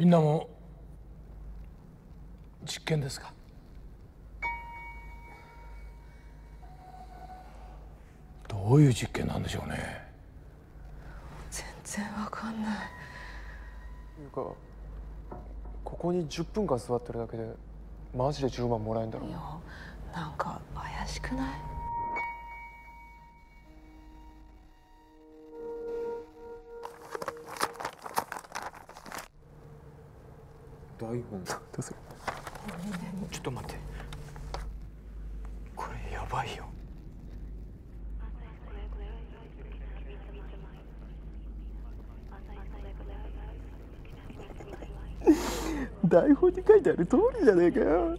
みんなも実験ですか？どういう実験なんでしょうね？全然わかんない。いうかここに10分間座ってるだけでマジで10万もらえるんだろいやなんか怪しくない？台本。どうするちょっと待って。これやばいよ。台本に書いてある通りじゃねえかよ